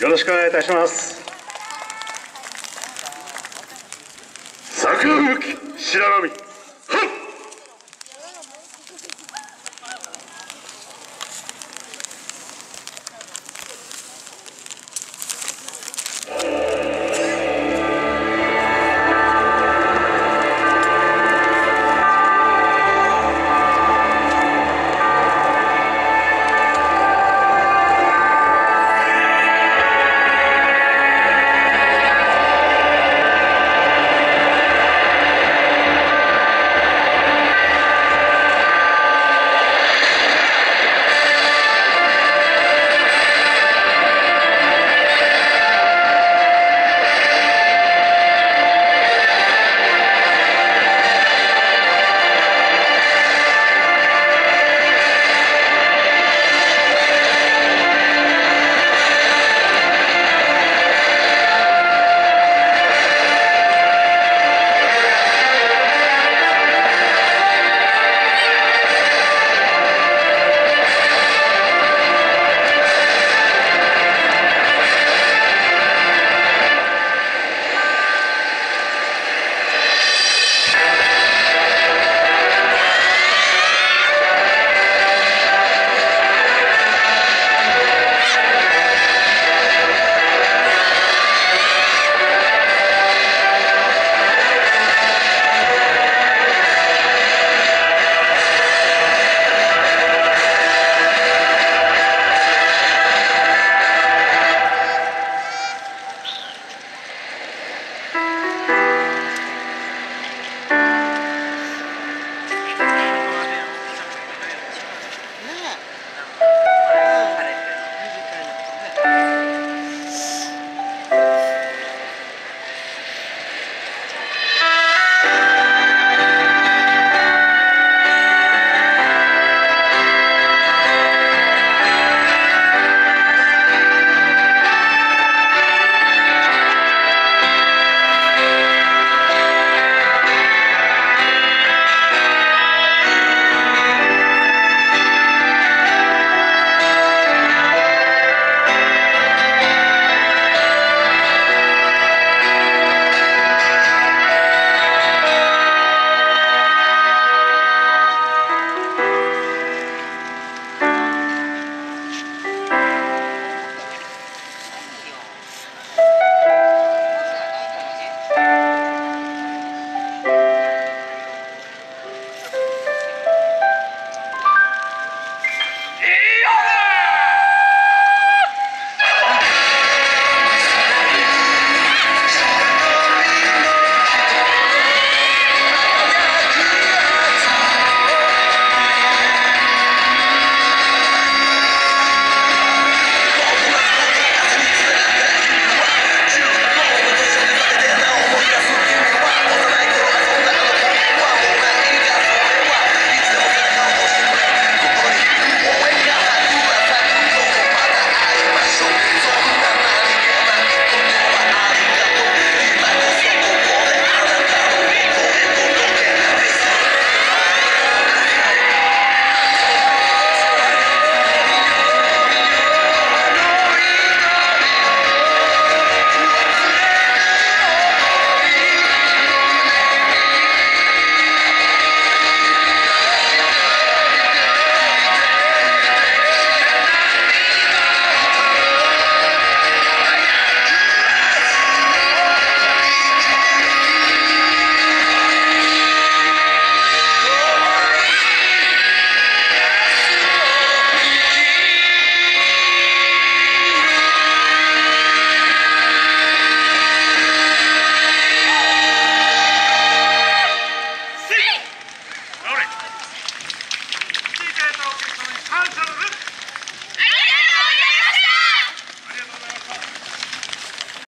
よろしくお願いいたします。桜吹雪白波。